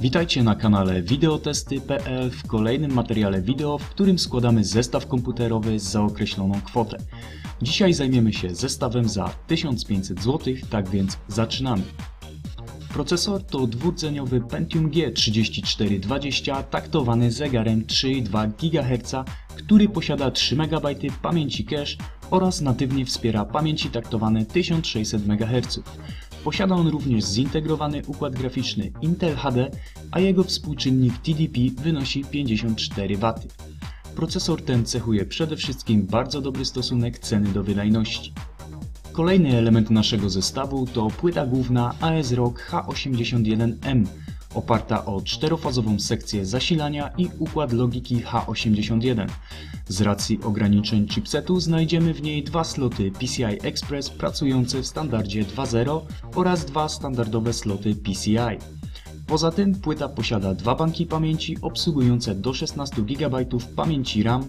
Witajcie na kanale wideotesty.pl w kolejnym materiale wideo, w którym składamy zestaw komputerowy za określoną kwotę. Dzisiaj zajmiemy się zestawem za 1500 zł, tak więc zaczynamy. Procesor to dwurdzeniowy Pentium G3420 taktowany zegarem 3,2 GHz, który posiada 3 MB pamięci cache oraz natywnie wspiera pamięci taktowane 1600 MHz. Posiada on również zintegrowany układ graficzny Intel HD, a jego współczynnik TDP wynosi 54 W. Procesor ten cechuje przede wszystkim bardzo dobry stosunek ceny do wydajności. Kolejny element naszego zestawu to płyta główna ASRock H81M, oparta o czterofazową sekcję zasilania i układ logiki H81. Z racji ograniczeń chipsetu znajdziemy w niej dwa sloty PCI Express pracujące w standardzie 2.0 oraz dwa standardowe sloty PCI. Poza tym płyta posiada dwa banki pamięci obsługujące do 16 GB pamięci RAM,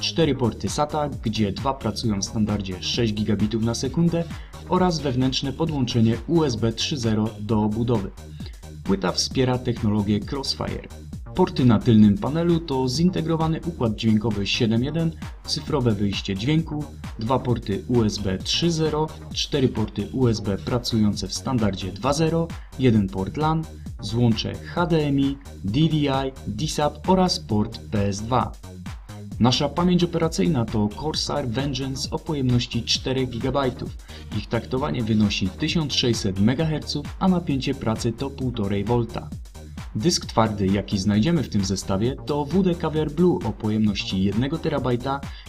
cztery porty SATA, gdzie dwa pracują w standardzie 6 GB na sekundę oraz wewnętrzne podłączenie USB 3.0 do obudowy. Płyta wspiera technologię Crossfire. Porty na tylnym panelu to zintegrowany układ dźwiękowy 7.1, cyfrowe wyjście dźwięku, dwa porty USB 3.0, cztery porty USB pracujące w standardzie 2.0, jeden port LAN, złącze HDMI, DVI, DSAP oraz port PS2. Nasza pamięć operacyjna to Corsair Vengeance o pojemności 4 GB. Ich taktowanie wynosi 1600 MHz, a napięcie pracy to 1,5 V. Dysk twardy, jaki znajdziemy w tym zestawie to WD Caviar Blue o pojemności 1 TB,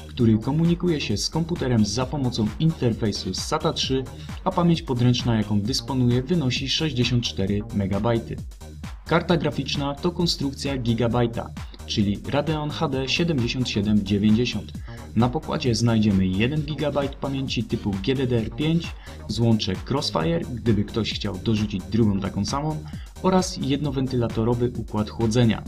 który komunikuje się z komputerem za pomocą interfejsu SATA 3, a pamięć podręczna jaką dysponuje wynosi 64 MB. Karta graficzna to konstrukcja Gigabajta, czyli Radeon HD 7790. Na pokładzie znajdziemy 1 GB pamięci typu GDDR5, złącze Crossfire, gdyby ktoś chciał dorzucić drugą taką samą, oraz jednowentylatorowy układ chłodzenia.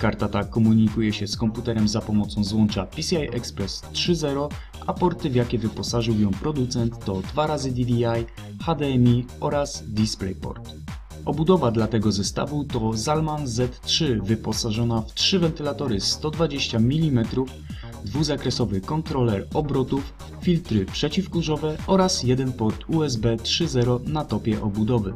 Karta ta komunikuje się z komputerem za pomocą złącza PCI Express 3.0, a porty w jakie wyposażył ją producent to 2 razy DVI, HDMI oraz DisplayPort. Obudowa dla tego zestawu to Zalman Z3 wyposażona w trzy wentylatory 120 mm, dwuzakresowy kontroler obrotów, filtry przeciwkurzowe oraz jeden port USB 3.0 na topie obudowy.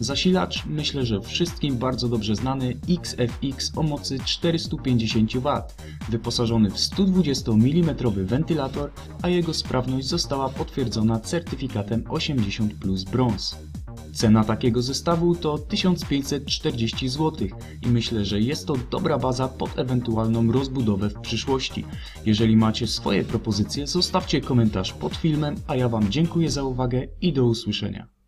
Zasilacz myślę, że wszystkim bardzo dobrze znany XFX o mocy 450 W, wyposażony w 120 mm wentylator, a jego sprawność została potwierdzona certyfikatem 80 Plus Bronze. Cena takiego zestawu to 1540 zł i myślę, że jest to dobra baza pod ewentualną rozbudowę w przyszłości. Jeżeli macie swoje propozycje, zostawcie komentarz pod filmem, a ja Wam dziękuję za uwagę i do usłyszenia.